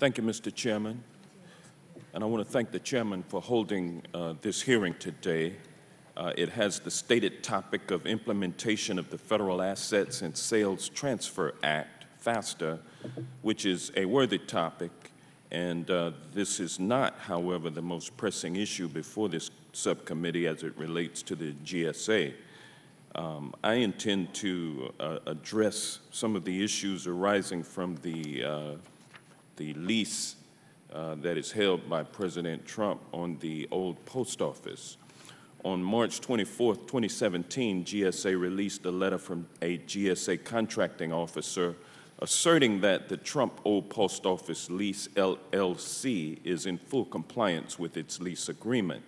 Thank you, Mr. Chairman. And I want to thank the chairman for holding uh, this hearing today. Uh, it has the stated topic of implementation of the Federal Assets and Sales Transfer Act, FASTA, which is a worthy topic. And uh, this is not, however, the most pressing issue before this subcommittee as it relates to the GSA. Um, I intend to uh, address some of the issues arising from the, uh, the lease uh, that is held by President Trump on the old post office. On March 24, 2017, GSA released a letter from a GSA contracting officer asserting that the Trump Old Post Office Lease LLC is in full compliance with its lease agreement.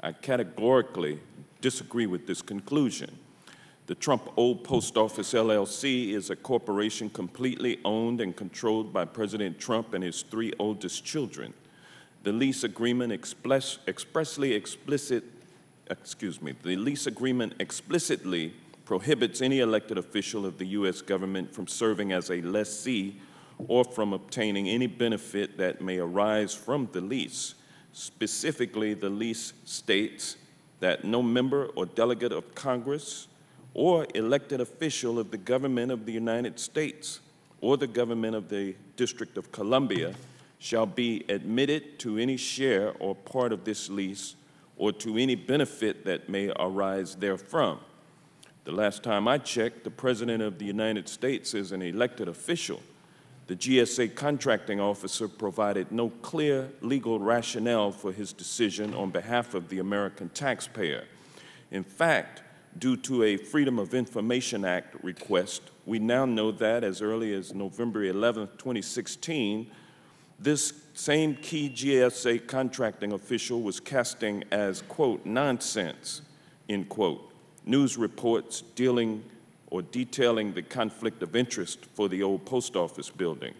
I categorically disagree with this conclusion. The Trump Old Post Office LLC is a corporation completely owned and controlled by President Trump and his three oldest children. The lease agreement express, expressly explicit, excuse me, the lease agreement explicitly prohibits any elected official of the U.S. government from serving as a lessee or from obtaining any benefit that may arise from the lease. Specifically, the lease states that no member or delegate of Congress or elected official of the government of the United States or the government of the District of Columbia shall be admitted to any share or part of this lease or to any benefit that may arise therefrom. The last time I checked, the President of the United States is an elected official. The GSA contracting officer provided no clear legal rationale for his decision on behalf of the American taxpayer. In fact, due to a Freedom of Information Act request, we now know that as early as November 11, 2016, this same key GSA contracting official was casting as, quote, nonsense, end quote, news reports dealing or detailing the conflict of interest for the old post office building.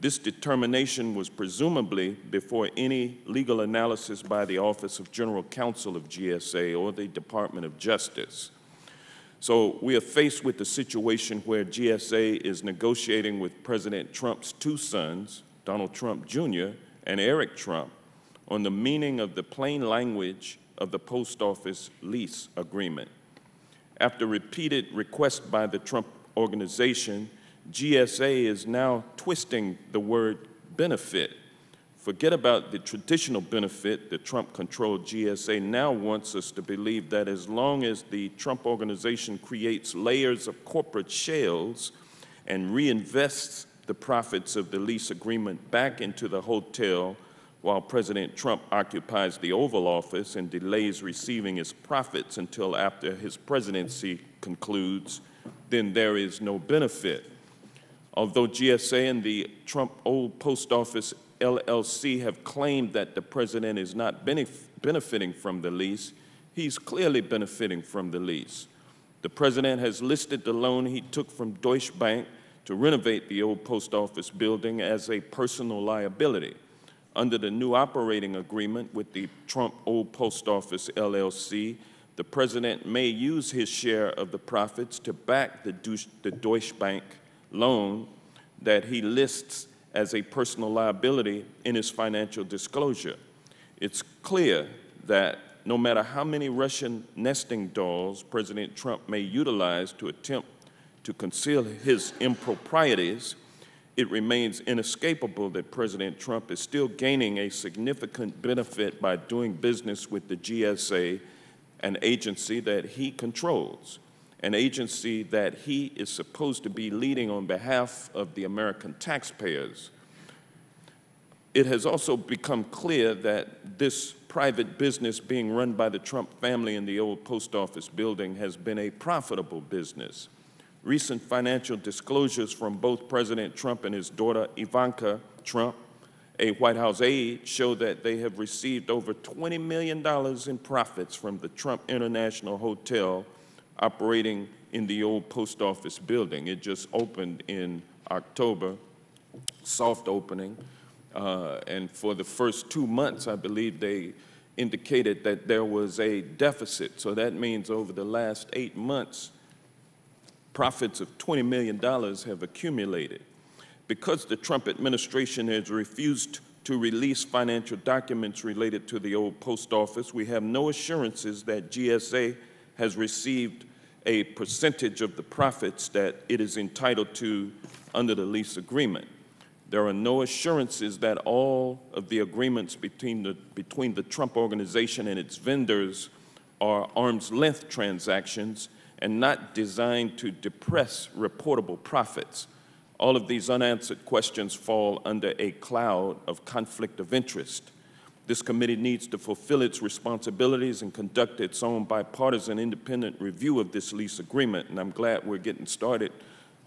This determination was presumably before any legal analysis by the Office of General Counsel of GSA or the Department of Justice. So we are faced with the situation where GSA is negotiating with President Trump's two sons, Donald Trump Jr. and Eric Trump, on the meaning of the plain language of the post office lease agreement. After repeated requests by the Trump organization, GSA is now twisting the word benefit. Forget about the traditional benefit the Trump controlled GSA now wants us to believe that as long as the Trump organization creates layers of corporate shells and reinvests the profits of the lease agreement back into the hotel while President Trump occupies the Oval Office and delays receiving his profits until after his presidency concludes, then there is no benefit. Although GSA and the Trump Old Post Office LLC have claimed that the president is not benef benefiting from the lease, he's clearly benefiting from the lease. The president has listed the loan he took from Deutsche Bank to renovate the old post office building as a personal liability. Under the new operating agreement with the Trump Old Post Office LLC, the president may use his share of the profits to back the, the Deutsche Bank loan that he lists as a personal liability in his financial disclosure. It's clear that no matter how many Russian nesting dolls President Trump may utilize to attempt to conceal his improprieties, it remains inescapable that President Trump is still gaining a significant benefit by doing business with the GSA, an agency that he controls, an agency that he is supposed to be leading on behalf of the American taxpayers. It has also become clear that this private business being run by the Trump family in the old post office building has been a profitable business. Recent financial disclosures from both President Trump and his daughter Ivanka Trump, a White House aide, show that they have received over $20 million in profits from the Trump International Hotel operating in the old post office building. It just opened in October, soft opening, uh, and for the first two months, I believe they indicated that there was a deficit. So that means over the last eight months, profits of $20 million have accumulated. Because the Trump administration has refused to release financial documents related to the old post office, we have no assurances that GSA has received a percentage of the profits that it is entitled to under the lease agreement. There are no assurances that all of the agreements between the, between the Trump Organization and its vendors are arm's length transactions and not designed to depress reportable profits. All of these unanswered questions fall under a cloud of conflict of interest. This committee needs to fulfill its responsibilities and conduct its own bipartisan independent review of this lease agreement, and I'm glad we're getting started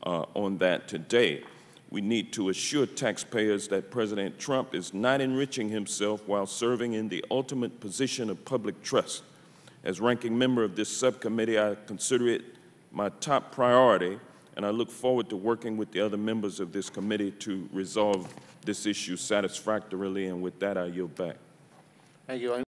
uh, on that today. We need to assure taxpayers that President Trump is not enriching himself while serving in the ultimate position of public trust. As ranking member of this subcommittee, I consider it my top priority, and I look forward to working with the other members of this committee to resolve this issue satisfactorily. And with that, I yield back. Thank you.